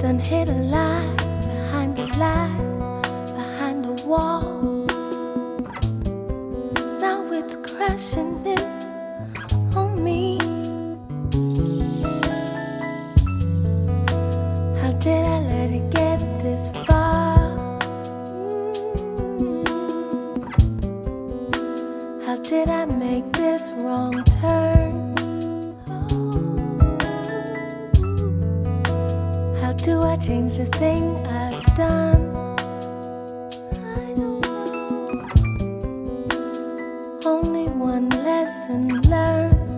Done hit a lie behind a lie behind a wall. Now it's crashing in on me. How did I let it get this far? Mm. How did I make this wrong turn? Do I change the thing I've done? I don't know. Only one lesson learned.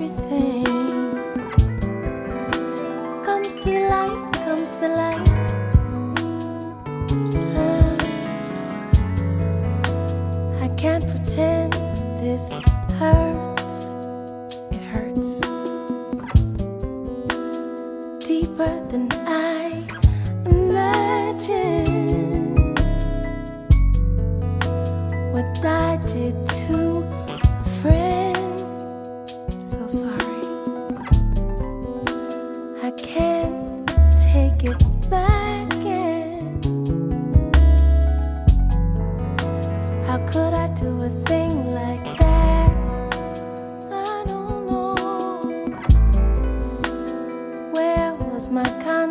Everything comes the light, comes the light. I can't pretend this hurts. It hurts deeper than I imagined.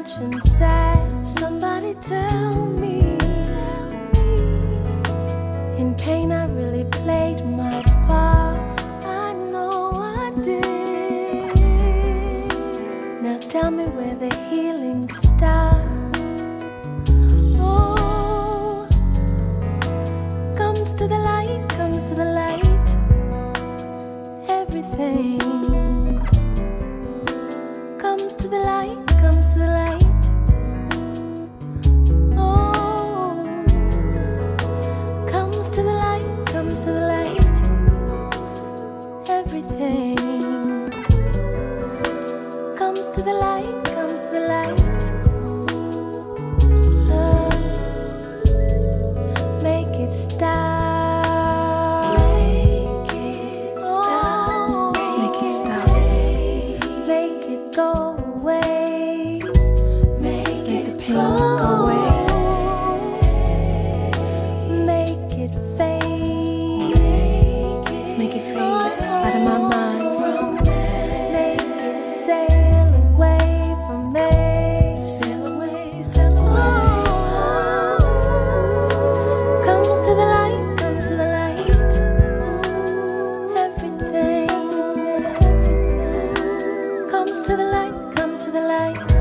Conscience at? Somebody tell me. In pain, I really played my part. I know I did. Now tell me where the healing starts. Oh, comes to the light, comes to the light. Everything to the light, comes to the light. Oh, make it stop. Make it stop. Oh, make it stop. Make it go away. Make, the pain go away. Make it fade. Make it fade out of my mind. the light, come to the light.